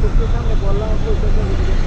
চোখের সামনে বললাম আপনি ওইটা